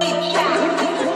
一下。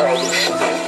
you.